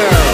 Fire!